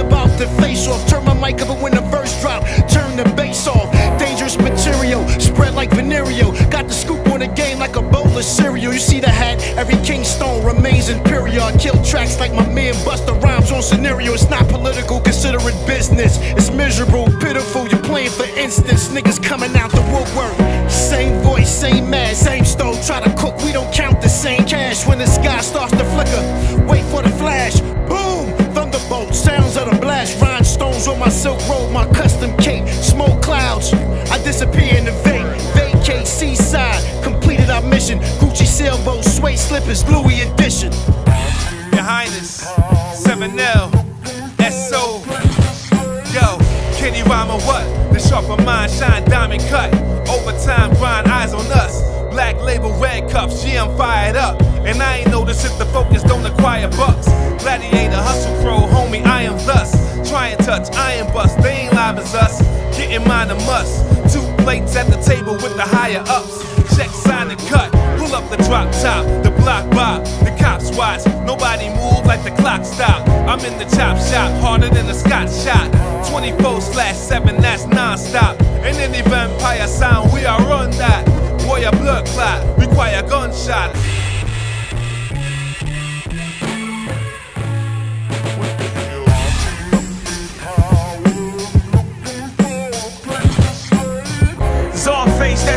about to face off. Turn my mic up when the verse drop. Turn the bass off. Dangerous material, spread like venereal. Got the scoop on the game like a bowl of cereal. You see the hat, every Kingstone remains imperial. I kill tracks like my man Busta Rhymes on scenario. It's not political, consider it business. It's miserable, pitiful. You're playing for instance. Niggas coming out the woodwork. Same voice, same mad, same stove. Try to cook, we don't count the same cash when the sky starts to flicker. My custom cape. Smoke clouds, I disappear in the vape. Vacate seaside, completed our mission. Gucci sailboat, suede slippers, Louis edition. Your Highness, 7L, SO. Yo, Kenny Rhyme or what? The sharper mind, shine diamond cut. Overtime grind, eyes on us. Black label, red cups, yeah, I'm fired up. And I ain't noticed if the focus don't acquire bucks. Gladiator, hustle crow, homie, I am thus. Try and touch, iron bust, they ain't us. Getting a must. Two plates at the table with the higher ups. Check, sign, and cut. Pull up the drop top, the block bob, the cops watch. Nobody move like the clock stop. I'm in the chop shop, harder than a Scott shot. 24 slash 7, that's non-stop. And any vampire sound, we are run that. Warrior blood clot, require gunshot.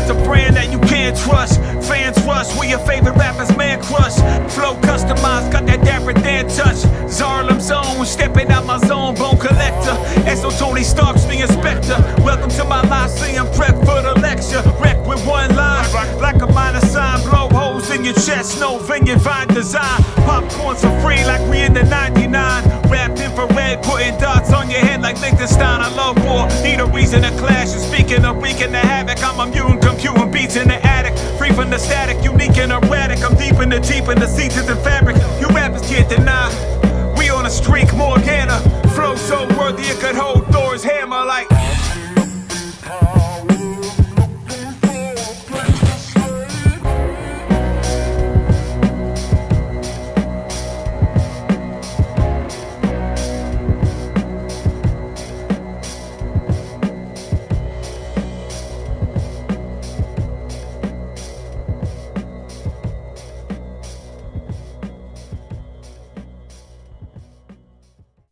Czarface, a brand that you can't trust. Fans rush, we your favorite rappers, man crush. Flow customized, got that dapper Dan touch. Zarlem zone, stepping out my zone, bone collector. So Tony Stark's the inspector. Welcome to my Lyceum, prep for the lecture. Wreck with one line, like a minor sign. Blow holes in your chest, no vineyard vine design. Popcorns for free, like we in the 99. Wrapped infrared, putting dots on your head like Lichtenstein. I love war, need a reason to clash. And speaking of wreaking the havoc, I'm immune, beats in the attic. Free from the static, unique and erratic. I'm deep in the deep in the seasons and fabric. You rappers can't deny. We on a streak, Morgana. Flow so worthy it could hold Thor's hammer like.